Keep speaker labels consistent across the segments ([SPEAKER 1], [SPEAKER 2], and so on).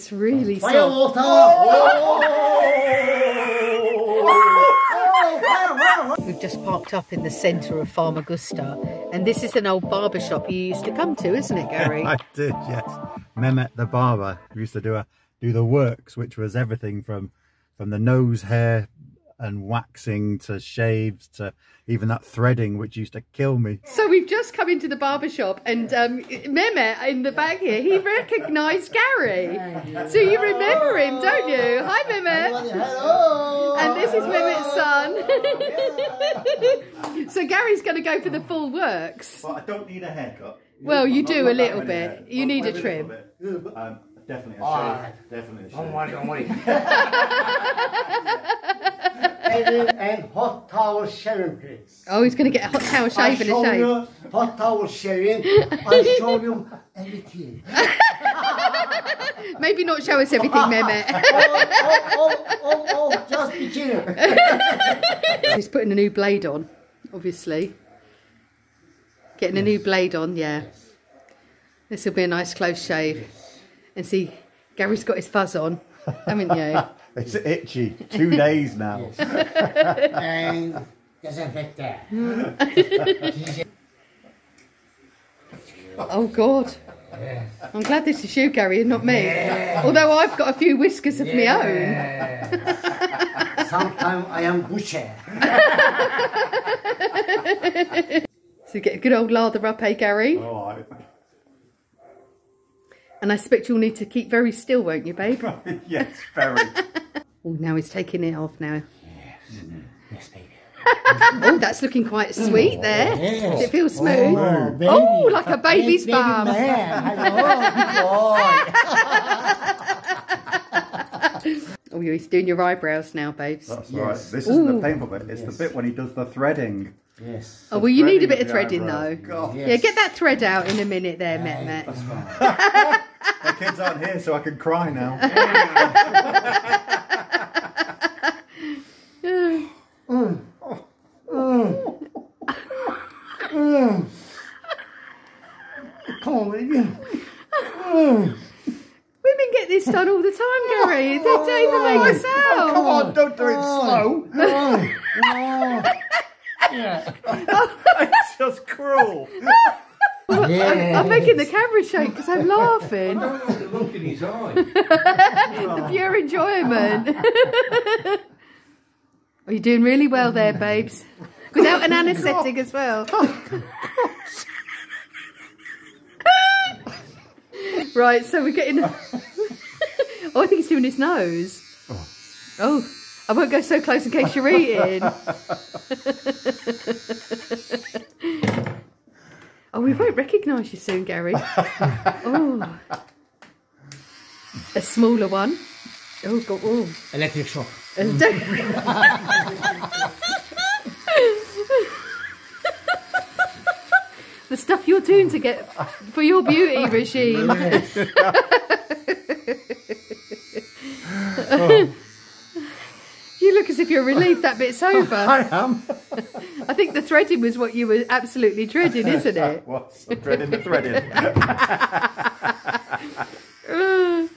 [SPEAKER 1] It's really
[SPEAKER 2] Fire
[SPEAKER 1] soft.
[SPEAKER 2] water! Fire, fire,
[SPEAKER 1] We've just parked up in the centre of Famagusta, and this is an old barber shop you used to come to, isn't it, Gary?
[SPEAKER 3] I did, yes. Mehmet the barber used to do a do the works, which was everything from from the nose hair and waxing to shaves to even that threading, which used to kill me.
[SPEAKER 1] So we've just come into the barber shop, and um, Mehmet in the back here, he recognised Gary. So you remember him, don't you? Hi, Mehmet.
[SPEAKER 2] Hello!
[SPEAKER 1] And this is Mehmet's son. so Gary's going to go for the full works.
[SPEAKER 3] But I don't need a haircut.
[SPEAKER 1] Well, you
[SPEAKER 3] I'm
[SPEAKER 1] do
[SPEAKER 3] got
[SPEAKER 1] a little bit.
[SPEAKER 3] hair.
[SPEAKER 1] You need a trim.
[SPEAKER 3] little bit. Um, definitely a
[SPEAKER 2] Alright.
[SPEAKER 3] shave. Definitely a shave.
[SPEAKER 2] Don't worry, don't worry. Evan and hot towel shaving, please.
[SPEAKER 1] Oh, he's going to get a hot towel shave and a shave.
[SPEAKER 2] hot towel shaving. I show you everything.
[SPEAKER 1] Maybe not show us everything, Mehmet.
[SPEAKER 2] oh, oh, oh, oh, oh, just beginner.
[SPEAKER 1] He's putting a new blade on, obviously. Getting a new blade on, yeah. This will be a nice close shave. And see, Gary's got his fuzz on, haven't you?
[SPEAKER 3] It's itchy. Two days now.
[SPEAKER 2] and disinfectant.
[SPEAKER 1] Oh, God. I'm glad this is you, Gary, and not me. Although I've got a few whiskers of my own.
[SPEAKER 2] Sometimes I am butcher.
[SPEAKER 1] So you get a good old lather up, eh, Gary?
[SPEAKER 3] Oh,
[SPEAKER 1] And I expect you'll need to keep very still, won't you, babe?
[SPEAKER 3] Yes, very.
[SPEAKER 1] Oh, now he's taking it off now.
[SPEAKER 2] Yes, mm-hmm. yes, baby.
[SPEAKER 1] Oh, that's looking quite sweet there.
[SPEAKER 2] Yes.
[SPEAKER 1] Does it feel smooth?
[SPEAKER 2] Oh, baby.
[SPEAKER 1] Oh, like a baby's
[SPEAKER 2] Baby
[SPEAKER 1] bum.
[SPEAKER 2] man. Hello, boy.
[SPEAKER 1] Oh, he's doing your eyebrows now, babes.
[SPEAKER 3] That's
[SPEAKER 2] Yes.
[SPEAKER 3] right. This isn't
[SPEAKER 1] Ooh.
[SPEAKER 3] the painful bit. It's
[SPEAKER 2] Yes.
[SPEAKER 3] the bit when he does the threading.
[SPEAKER 2] Yes.
[SPEAKER 1] Oh, well, you need a bit of
[SPEAKER 3] Threading
[SPEAKER 1] threading
[SPEAKER 3] the
[SPEAKER 1] though.
[SPEAKER 3] eyebrows. God.
[SPEAKER 1] Yeah, get that thread out in a minute there, Mehmet.
[SPEAKER 3] My kids aren't here, so I can cry now.
[SPEAKER 2] Come on, baby.
[SPEAKER 1] Women get this done all the time, Gary. They don't even make oh, a sound.
[SPEAKER 3] Come on, don't do it oh. slow.
[SPEAKER 2] Oh, oh. Yeah.
[SPEAKER 3] It's just cruel.
[SPEAKER 1] I'm making the camera shake because I'm laughing.
[SPEAKER 4] the look in his eye.
[SPEAKER 1] the pure enjoyment. oh, you're doing really well there, babes. Without an anaesthetic as well. right, so we're getting. oh, I think he's doing his nose. Oh. oh, I won't go so close in case you're eating. Oh, we won't recognise you soon, Gary. Oh. A smaller one. Oh, God. Oh.
[SPEAKER 2] Electric shock.
[SPEAKER 1] Uh, the stuff you're doing to get for your beauty regime. you look as if you're relieved that bit's over.
[SPEAKER 3] I am.
[SPEAKER 1] I think the threading was what you were absolutely dreading, isn't it?
[SPEAKER 3] What's I'm dreading the threading?
[SPEAKER 1] oh,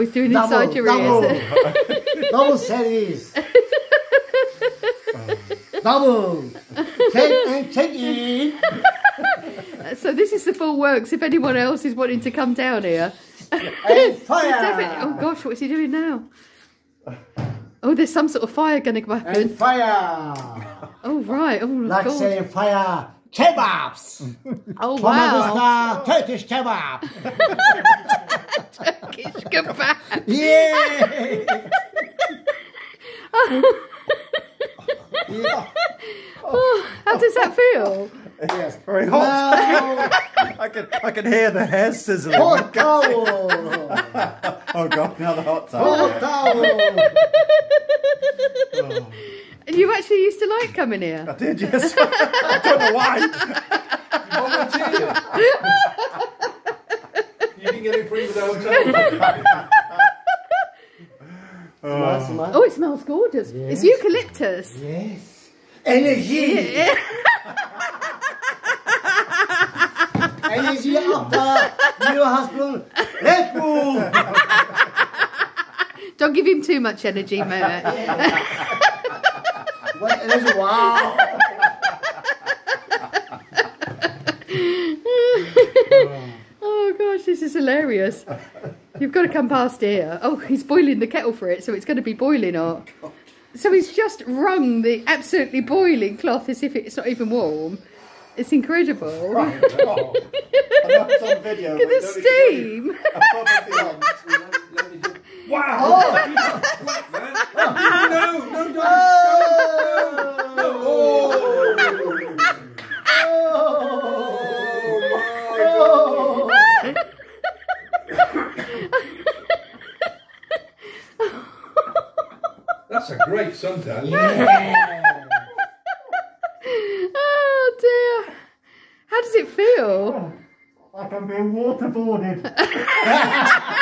[SPEAKER 1] he's doing
[SPEAKER 2] Double,
[SPEAKER 1] inside your
[SPEAKER 2] double.
[SPEAKER 1] ears.
[SPEAKER 2] Double series. Double. Check and check in.
[SPEAKER 1] so this is the full works. If anyone else is wanting to come down here,
[SPEAKER 2] And
[SPEAKER 1] Definitely.
[SPEAKER 2] fire.
[SPEAKER 1] Oh gosh, what's he doing now? Oh, there's some sort of fire going to
[SPEAKER 2] And
[SPEAKER 1] happen.
[SPEAKER 2] fire.
[SPEAKER 1] Oh right. Oh my
[SPEAKER 2] Like
[SPEAKER 1] god.
[SPEAKER 2] saying fire. Kebabs.
[SPEAKER 1] Oh wow.
[SPEAKER 2] Famagusta Turkish kebab.
[SPEAKER 1] Turkish kebab.
[SPEAKER 2] Yeah.
[SPEAKER 1] Oh, how does that feel?
[SPEAKER 2] yes.
[SPEAKER 3] Very hot.
[SPEAKER 2] Now,
[SPEAKER 3] I can I can hear the hair sizzling.
[SPEAKER 2] hot towel.
[SPEAKER 3] Oh god, now the hot towel.
[SPEAKER 2] Hot towel.
[SPEAKER 1] And you actually used to like coming here.
[SPEAKER 3] I did, yes. I don't know why.
[SPEAKER 4] You didn't get it free with the hotel. Oh.
[SPEAKER 2] Smile, smile.
[SPEAKER 1] Oh, it smells gorgeous. It's eucalyptus.
[SPEAKER 2] Yes. Energy.
[SPEAKER 1] Yeah.
[SPEAKER 2] Energy after your husband. Red Bull.
[SPEAKER 1] Don't give him too much energy, Mehmet.
[SPEAKER 2] What wow?
[SPEAKER 1] oh gosh, this is hilarious. You've got to come past here. Oh, he's boiling the kettle for it, so it's going to be boiling hot. So he's just wrung the absolutely boiling cloth as if it's not even warm. It's incredible.
[SPEAKER 3] Oh, that's on video.
[SPEAKER 1] Look at the steam.
[SPEAKER 4] Wow! Oh. no, no, don't. That's a great suntan.
[SPEAKER 1] Oh dear. How does it feel?
[SPEAKER 3] Oh, like I'm being waterboarded.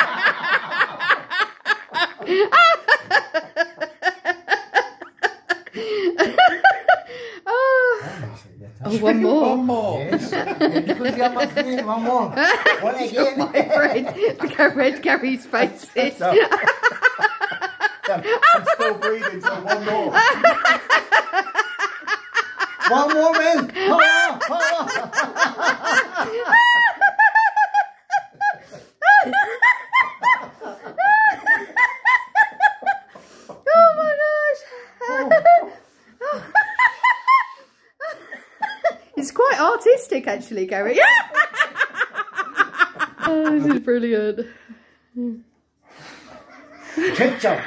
[SPEAKER 1] Oh, one more.
[SPEAKER 3] One more.
[SPEAKER 2] Yes. Because you have a one more. One again.
[SPEAKER 1] Red, look how red Gary's face is.
[SPEAKER 3] I'm still breathing, so one more.
[SPEAKER 2] One more man. Power, power.
[SPEAKER 1] Oh my gosh. It's quite artistic actually, Gary. oh, this is brilliant.
[SPEAKER 2] Ketchup.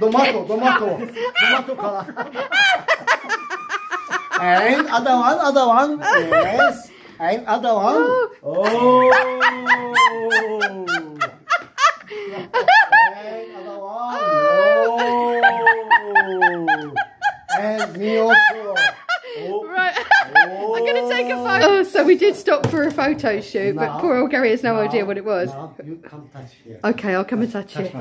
[SPEAKER 2] Tomato, tomato. Tomato color. And other one, other one. Yes. And other one.
[SPEAKER 1] Oh,
[SPEAKER 3] oh Oh!
[SPEAKER 2] And other one. Oh! And me also.
[SPEAKER 1] right. I'm going to take a photo. Oh, so we did stop for a photo shoot, but poor old Gary has no,
[SPEAKER 2] No,
[SPEAKER 1] idea what it was.
[SPEAKER 2] No, you come touch here.
[SPEAKER 1] Okay, I'll come and touch it.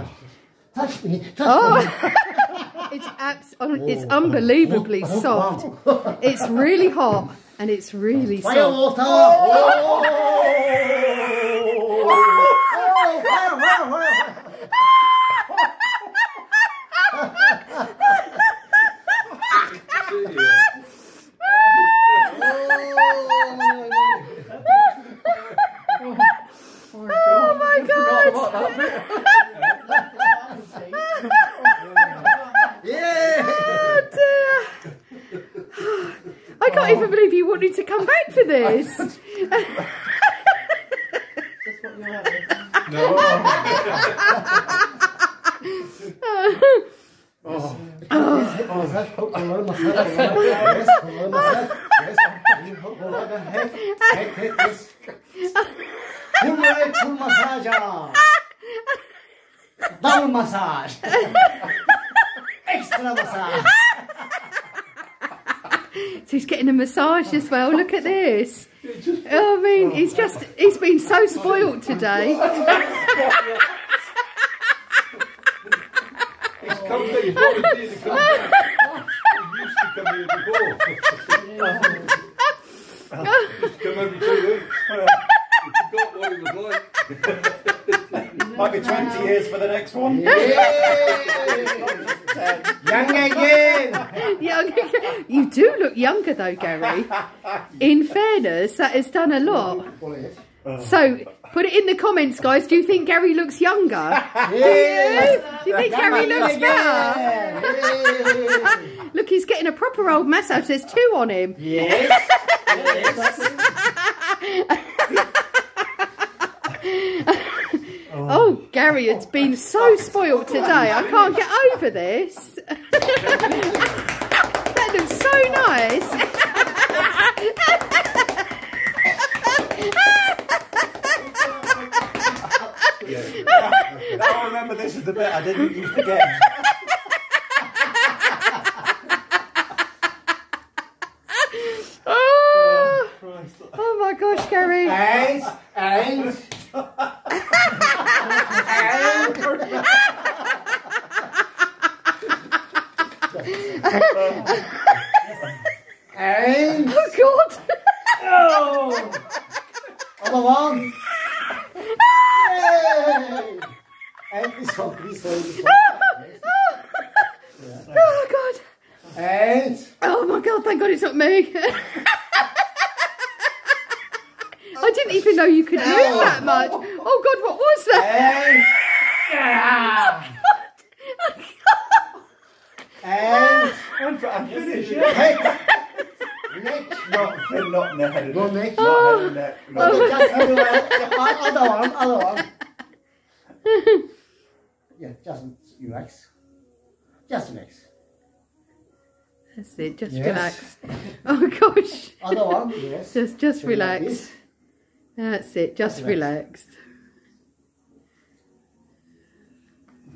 [SPEAKER 2] Touch me. Touch oh. me.
[SPEAKER 1] Oh, oh, it's abs- it's unbelievably
[SPEAKER 2] Oh,
[SPEAKER 1] soft.
[SPEAKER 2] wow.
[SPEAKER 1] It's really hot and it's really soft.
[SPEAKER 2] Oh! Oh, fire, fire, fire.
[SPEAKER 1] Oh my god!
[SPEAKER 2] Yeah.
[SPEAKER 1] Oh dear! I can't even believe you wanted to come back for this.
[SPEAKER 4] No. Oh. Oh.
[SPEAKER 2] Massage, hook the lower massage, yes, lower massage, yes, you hook the lower head, head, head, yes. Full right, full massage. Double massage. Extra massage.
[SPEAKER 1] So he's getting a massage as well. Look at this. Oh, I mean, oh. he's just, he's been so spoilt today.
[SPEAKER 4] Come back. He's volunteered come back. Used to come here before. Come every two weeks. Forgot what he was like.
[SPEAKER 3] Might be 20 years for the next one.
[SPEAKER 2] Young again.
[SPEAKER 1] Young, you do look younger though, Gary. In fairness, that has done a lot. So, put it in the comments, guys. Do you think Gary looks younger?
[SPEAKER 2] Yeah.
[SPEAKER 1] Do you think Gary looks better? Look, he's getting a proper old massage. There's two on him.
[SPEAKER 2] Yes.
[SPEAKER 1] Oh, Gary, it's been so spoilt today. I can't get over this. so nice.
[SPEAKER 3] I remember this is the bit I didn't used to get.
[SPEAKER 1] Oh, oh my gosh, Gary.
[SPEAKER 2] And, and, and,
[SPEAKER 1] Oh, God.
[SPEAKER 2] oh, other one. Yay. And this one, this one, this one.
[SPEAKER 1] Oh God.
[SPEAKER 2] And
[SPEAKER 1] Oh my God, thank God it's not me. I didn't even know you could move that much. Oh God, what was that?
[SPEAKER 2] and and
[SPEAKER 3] I'm, I'm finished.
[SPEAKER 2] head. Next. Oh.
[SPEAKER 3] Not, not neck.
[SPEAKER 2] Go next.
[SPEAKER 3] Not neck. No.
[SPEAKER 2] Okay, just everywhere. Other one, other one. Yeah, just relax. Just relax.
[SPEAKER 1] That's it, just
[SPEAKER 2] Yes.
[SPEAKER 1] relax. Oh gosh.
[SPEAKER 2] Other one, yes.
[SPEAKER 1] Just just
[SPEAKER 2] So
[SPEAKER 1] relax. That's it, just
[SPEAKER 2] Relax.
[SPEAKER 1] relax.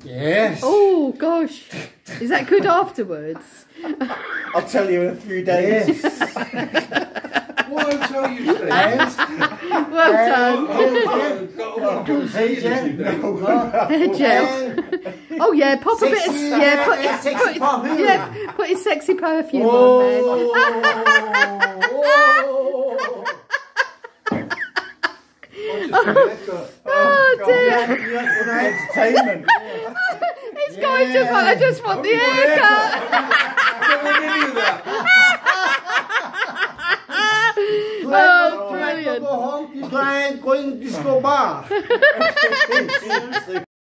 [SPEAKER 2] Yes.
[SPEAKER 1] Oh gosh. Is that good afterwards?
[SPEAKER 3] I'll tell you in a few days.
[SPEAKER 2] Yes.
[SPEAKER 4] What I tell you today?
[SPEAKER 1] Well done.
[SPEAKER 2] Hey, Jen.
[SPEAKER 1] Gel.
[SPEAKER 2] And
[SPEAKER 1] Oh yeah, pop a bit of
[SPEAKER 2] Sexy,
[SPEAKER 1] yeah, put,
[SPEAKER 2] yeah,
[SPEAKER 1] his,
[SPEAKER 2] sexy
[SPEAKER 1] put, his-
[SPEAKER 2] perfume.
[SPEAKER 1] yeah, put his sexy perfume on
[SPEAKER 2] Oh,
[SPEAKER 1] then. Oh dear.
[SPEAKER 3] Entertainment.
[SPEAKER 1] This guy's just like, I just want the haircut. Oh, brilliant.
[SPEAKER 2] Go home, line going disco bar.